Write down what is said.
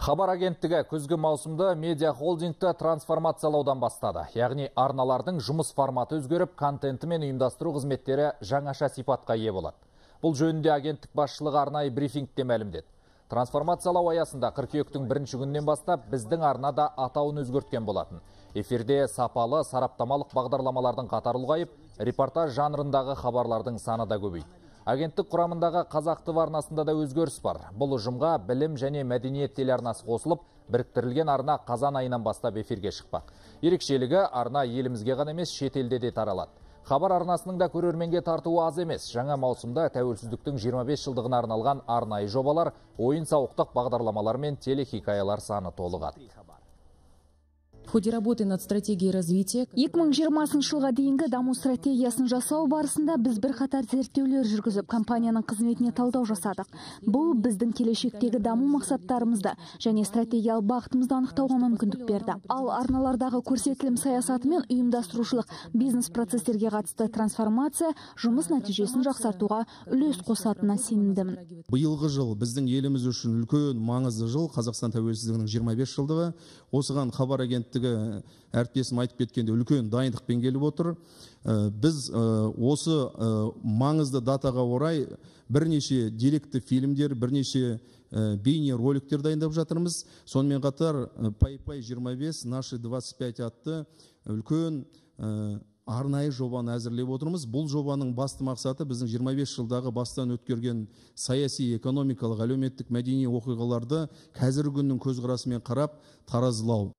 Хабар агенттігі күзгі маусымды медиа холдингті трансформациялаудан бастады. Яғни арналардың жұмыс форматы өзгеріп, контенті мен ұйымдастыру қызметтері жаңаша сипатқа ие болады. Бұл жөнінде агенттік басшылығы арнайы брифингте мәлімдеді. Трансформациялау аясында қыркүйектің бірінші күннен бастап біздің арна да атауын өзгерткен болатын. Эфирде сапалы сараптамалық бағдарламалардың қатары ұлғайып, репортаж жанрындағы хабарлардың саны да көбейді. Агенттік құрамындағы қазақ ТВ арнасында да өзгеріс бар. Бұл ұжымға білім және мәдениет телеарнасы қосылып, біріктірілген арна қазан айынан бастап эфирге шықпақ. Ерекшелігі арна елімізге ғана емес шетелде де таралады. Хабар арнасының да көрерменге тартуы аз емес. Жаңа маусымда тәуелсіздіктің 25 жылдығына арналған арнайы жобалар, ойын сауықтық бағдарламалар мен телехикаялар саны толығады. В ходе работы над стратегией развития 2020 жылға дейінгі даму стратегиясын жасау барысында біз бірқатар зерттеулер жүргізіп компанияның қызметіне талдау жасадық. Бұл біздің келешектегі даму мақсаттарымызды және стратегиялық бағытымызды анықтауға мүмкіндік берді. Ал арналардағы көрсетілім саясаты мен ұйымдастырушылық бизнес процестерге қатысты трансформация жұмыс нәтижесін жақсартуға үлес қосатынына сенімдімін. Биылғы жыл біздің еліміз үшін үлкен маңызды жыл Қазақстан тәуелсіздігінің 25 жылдығы. Осыған хабар агенттігі әріптесім айтып кеткенде үлкен дайындықпен келіп отыр. Біз осы маңызды датаға орай бірнеше деректі фильмдер бірнеше бейне роликтер дайындап жатырмыз. Сонымен қатар пай пай 25 наши 25 атты үлкен арнайы жобаны әзірлеп отырмыз. Бұл жобаның басты мақсаты біздің 25 жылдағы бастан өткерген саяси экономикалық әлеуметтік мәдени оқиғаларды қазіргі күннің көзқарасымен қарап таразылау.